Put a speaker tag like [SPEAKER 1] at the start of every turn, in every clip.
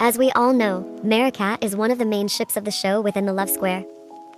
[SPEAKER 1] As we all know, Marichat is one of the main ships of the show within the Love Square.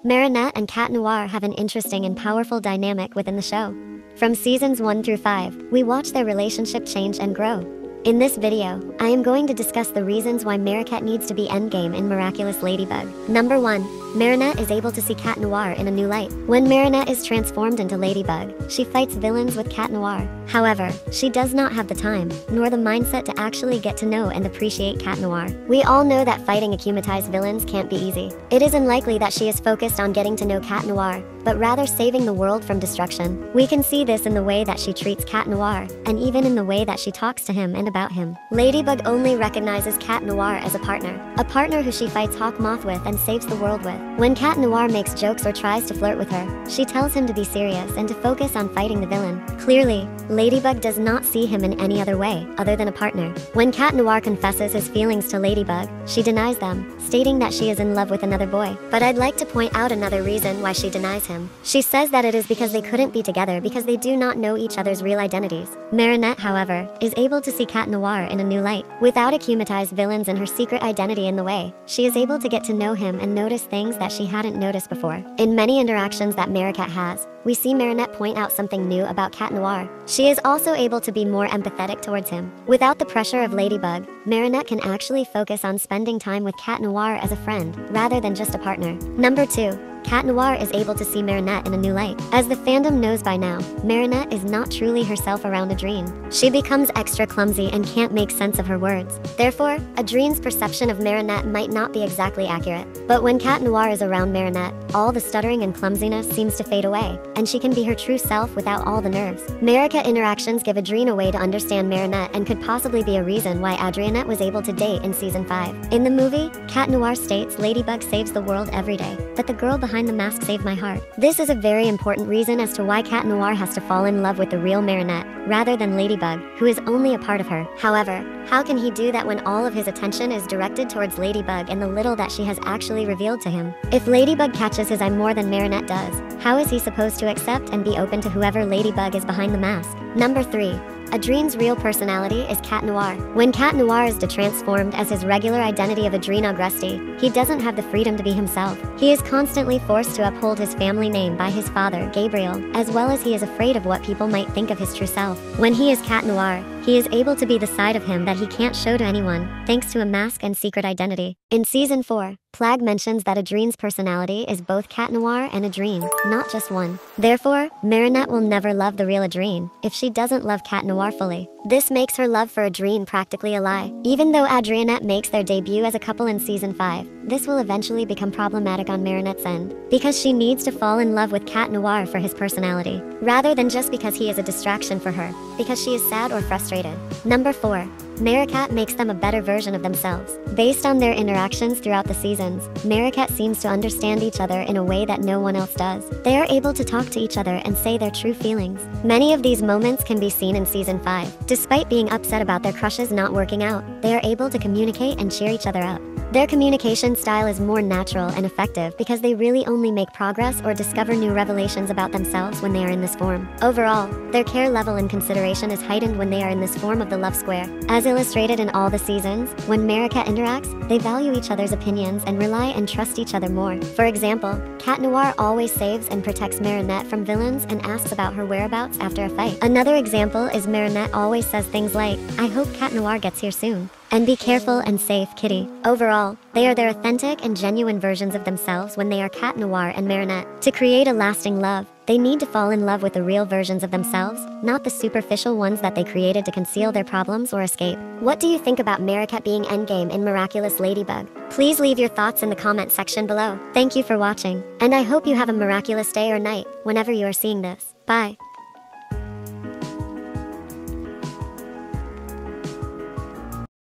[SPEAKER 1] Marinette and Cat Noir have an interesting and powerful dynamic within the show. From seasons 1 through 5, we watch their relationship change and grow. In this video, I am going to discuss the reasons why Marichat needs to be endgame in Miraculous Ladybug. Number 1. Marinette is able to see Cat Noir in a new light. When Marinette is transformed into Ladybug, she fights villains with Cat Noir. However, she does not have the time, nor the mindset to actually get to know and appreciate Cat Noir. We all know that fighting akumatized villains can't be easy. It is unlikely that she is focused on getting to know Cat Noir, but rather saving the world from destruction. We can see this in the way that she treats Cat Noir, and even in the way that she talks to him and about him. Ladybug only recognizes Cat Noir as a partner, a partner who she fights Hawk Moth with and saves the world with. When Cat Noir makes jokes or tries to flirt with her, she tells him to be serious and to focus on fighting the villain. Clearly, Ladybug does not see him in any other way, other than a partner. When Cat Noir confesses his feelings to Ladybug, she denies them, stating that she is in love with another boy. But I'd like to point out another reason why she denies him. She says that it is because they couldn't be together because they do not know each other's real identities. Marinette, however, is able to see Cat Noir in a new light. Without akumatized villains and her secret identity in the way, she is able to get to know him and notice things that she hadn't noticed before. In many interactions that Marichat has, we see Marinette point out something new about Cat Noir. She is also able to be more empathetic towards him. Without the pressure of Ladybug, Marinette can actually focus on spending time with Cat Noir as a friend, rather than just a partner. Number 2. Cat Noir is able to see Marinette in a new light. As the fandom knows by now, Marinette is not truly herself around Adrien. She becomes extra clumsy and can't make sense of her words. Therefore, Adrien's perception of Marinette might not be exactly accurate. But when Cat Noir is around Marinette, all the stuttering and clumsiness seems to fade away, and she can be her true self without all the nerves. Marichat interactions give Adrien a way to understand Marinette and could possibly be a reason why Adrienette was able to date in season 5. In the movie, Cat Noir states Ladybug saves the world every day, but the girl behind behind the mask saved my heart. This is a very important reason as to why Cat Noir has to fall in love with the real Marinette, rather than Ladybug, who is only a part of her. However, how can he do that when all of his attention is directed towards Ladybug and the little that she has actually revealed to him? If Ladybug catches his eye more than Marinette does, how is he supposed to accept and be open to whoever Ladybug is behind the mask? Number 3. Adrien's real personality is Cat Noir. When Cat Noir is detransformed as his regular identity of Adrien Agreste, he doesn't have the freedom to be himself. He is constantly forced to uphold his family name by his father, Gabriel, as well as he is afraid of what people might think of his true self. When he is Cat Noir, he is able to be the side of him that he can't show to anyone, thanks to a mask and secret identity. In Season 4, Plagg mentions that Adrien's personality is both Cat Noir and Adrien, not just one. Therefore, Marinette will never love the real Adrien, if she doesn't love Cat Noir fully. This makes her love for Adrien practically a lie. Even though Adrienette makes their debut as a couple in Season 5, this will eventually become problematic on Marinette's end, because she needs to fall in love with Cat Noir for his personality, rather than just because he is a distraction for her, because she is sad or frustrated. Number 4. Marichat makes them a better version of themselves. Based on their interactions throughout the seasons, Marichat seems to understand each other in a way that no one else does. They are able to talk to each other and say their true feelings. Many of these moments can be seen in Season 5. Despite being upset about their crushes not working out, they are able to communicate and cheer each other up. Their communication style is more natural and effective because they really only make progress or discover new revelations about themselves when they are in this form. Overall, their care level and consideration is heightened when they are in this form of the love square. As illustrated in all the seasons, when Marichat interacts, they value each other's opinions and rely and trust each other more. For example, Cat Noir always saves and protects Marinette from villains and asks about her whereabouts after a fight. Another example is Marinette always says things like, I hope Cat Noir gets here soon. And be careful and safe, Kitty. Overall, they are their authentic and genuine versions of themselves when they are Cat Noir and Marinette. To create a lasting love, they need to fall in love with the real versions of themselves, not the superficial ones that they created to conceal their problems or escape. What do you think about Marichat being endgame in Miraculous Ladybug? Please leave your thoughts in the comment section below. Thank you for watching, and I hope you have a miraculous day or night whenever you are seeing this. Bye.